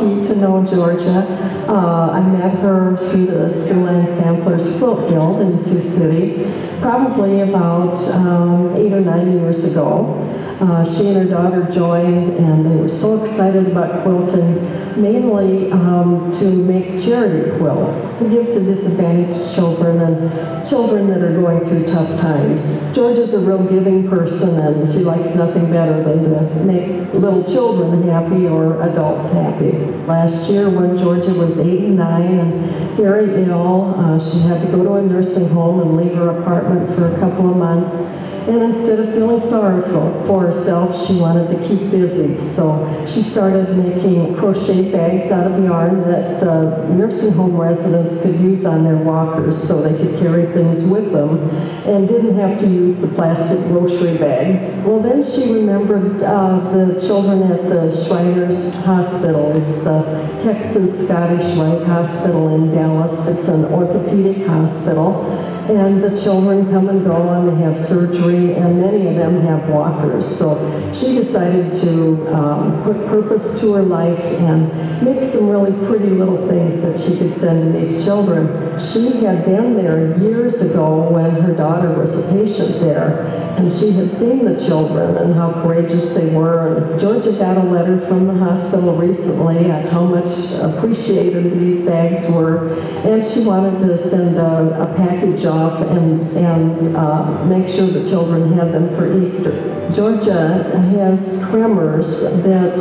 lucky to know Georgia. Uh, I met her through the Siouxland Samplers Quilt Guild in Sioux City, probably about um, eight or nine years ago. Uh, she and her daughter joined, and they were so excited about quilting, mainly um, to make charity quilts to give to disadvantaged children and children that are going through tough times. Georgia's a real giving person, and she likes nothing better than to make little children happy or adults happy. Last year, when Georgia was eight and nine and very ill, uh, she had to go to a nursing home and leave her apartment for a couple of months. And instead of feeling sorry for, herself, she wanted to keep busy. So she started making crochet bags out of yarn that the nursing home residents could use on their walkers so they could carry things with them and didn't have to use the plastic grocery bags. Well, then she remembered uh, the children at the Shriners Hospital. It's the Texas Scottish Rite Hospital in Dallas. It's an orthopedic hospital and the children come and go and they have surgery and many of them have walkers. So she decided to um, put purpose to her life and make some really pretty little things that she could send to these children. She had been there years ago when her daughter was a patient there and she had seen the children and how courageous they were. And Georgia got a letter from the hospital recently at how much appreciated these bags were and she wanted to send a, a package off off and, and uh, make sure the children had them for Easter. Georgia has tremors that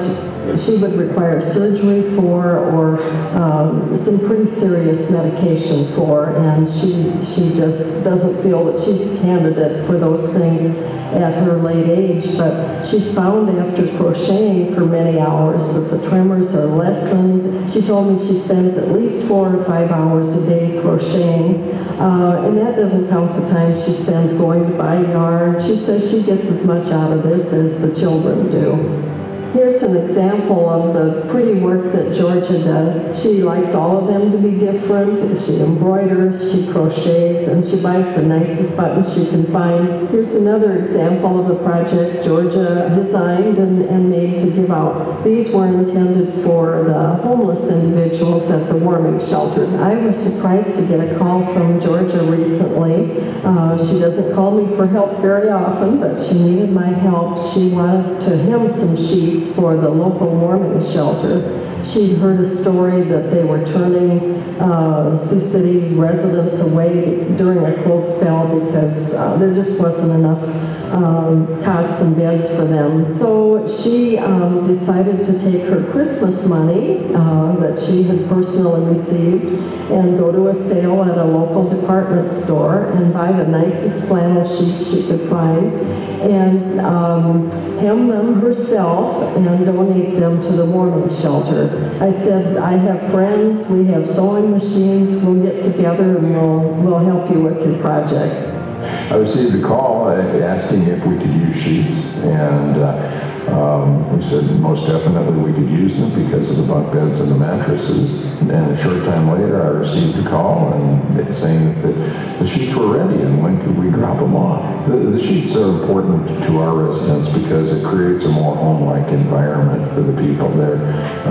she would require surgery for or um, some pretty serious medication for, and she, she just doesn't feel that she's a candidate for those things at her late age, but she's found after crocheting for many hours that the tremors are lessened. She told me she spends at least four or five hours a day crocheting, uh, and that doesn't count the time she spends going to buy yarn. She says she gets as much out of this as the children do. Here's an example of the pretty work that Georgia does. She likes all of them to be different. She embroiders, she crochets, and she buys the nicest buttons she can find. Here's another example of a project Georgia designed and, and made to give out. These were intended for the homeless individuals at the warming shelter. I was surprised to get a call from Georgia recently. Uh, she doesn't call me for help very often, but she needed my help. She wanted to hem some sheets for the local warming shelter. She'd heard a story that they were turning uh, Sioux City residents away during a cold spell because uh, there just wasn't enough um, cots and beds for them. So she um, decided to take her Christmas money uh, that she had personally received and go to a sale at a local department store and buy the nicest flannel sheets she could find and um, hem them herself and donate them to the warming shelter. I said, I have friends, we have sewing machines, we'll get together and we'll, we'll help you with your project. I received a call asking if we could use sheets, and uh, um, we said most definitely we could use them because of the bunk beds and the mattresses. And a short time later, I received a call and saying that the, the sheets were ready and when could we drop them off. The, the sheets are important to our residents because it creates a more home-like environment for the people there.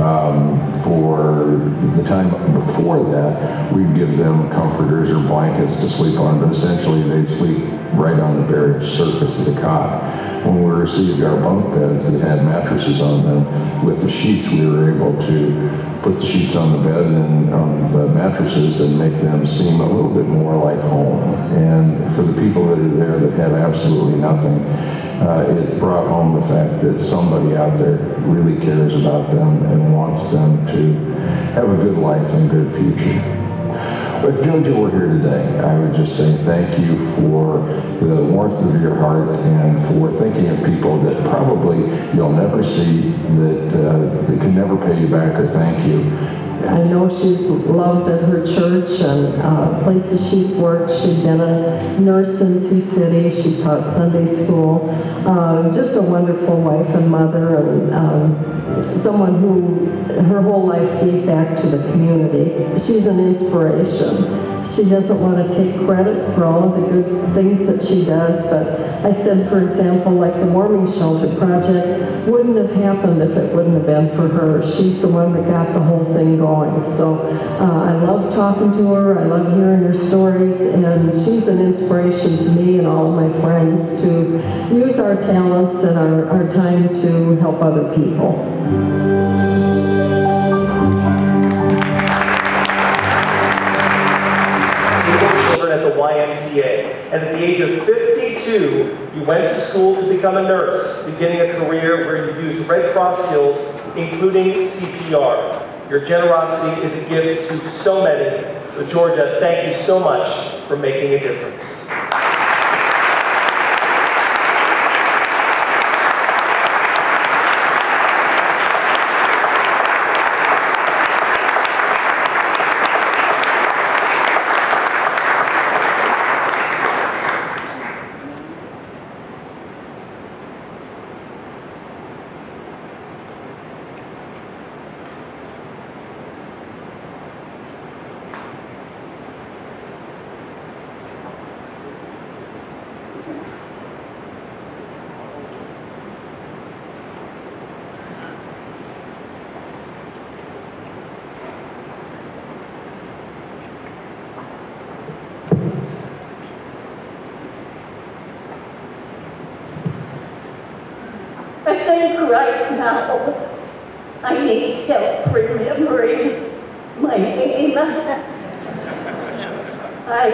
Um, for the time before that, we'd give them comforters or blankets to sleep on, but essentially they'd sleep right on the bare surface of the cot when we received our bunk beds that had mattresses on them, with the sheets we were able to put the sheets on the bed and on the mattresses and make them seem a little bit more like home. And for the people that are there that have absolutely nothing, uh, it brought home the fact that somebody out there really cares about them and wants them to have a good life and good future. If Jojo were here today, I would just say thank you for the warmth of your heart and for thinking of people that probably you'll never see, that, uh, that can never pay you back or thank you. I know she's loved at her church and uh, places she's worked. She's been a nurse in Sioux City. She taught Sunday school. Uh, just a wonderful wife and mother and um, someone who her whole life gave back to the community. She's an inspiration. She doesn't want to take credit for all of the good things that she does, but I said, for example, like the warming shelter project wouldn't have happened if it wouldn't have been for her. She's the one that got the whole thing going. So uh, I love talking to her, I love hearing her stories, and she's an inspiration to me and all of my friends to use our talents and our, our time to help other people. And at the age of 52, you went to school to become a nurse, beginning a career where you used Red Cross skills, including CPR. Your generosity is a gift to so many. So Georgia, thank you so much for making a difference. Think right now I need help remembering my name. I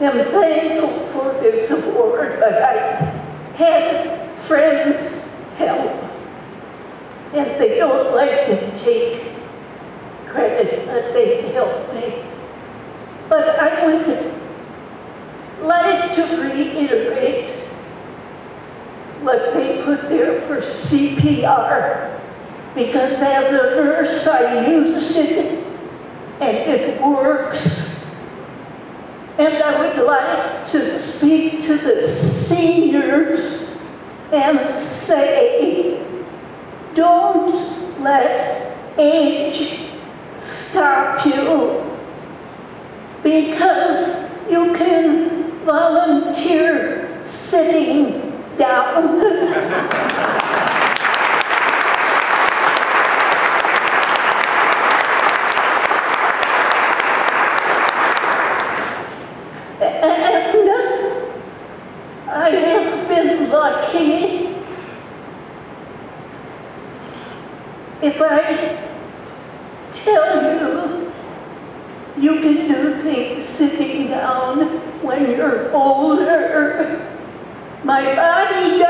am thankful for this award, but I had friends help. And they don't like to take credit, but they helped me. But I would like to reiterate what they put there for CPR because as a nurse I used it and it works. And I would like to speak to the seniors and say, don't let age stop you because you can volunteer sitting down. I have been lucky. If I tell you, you can do things sitting down when you're older. My body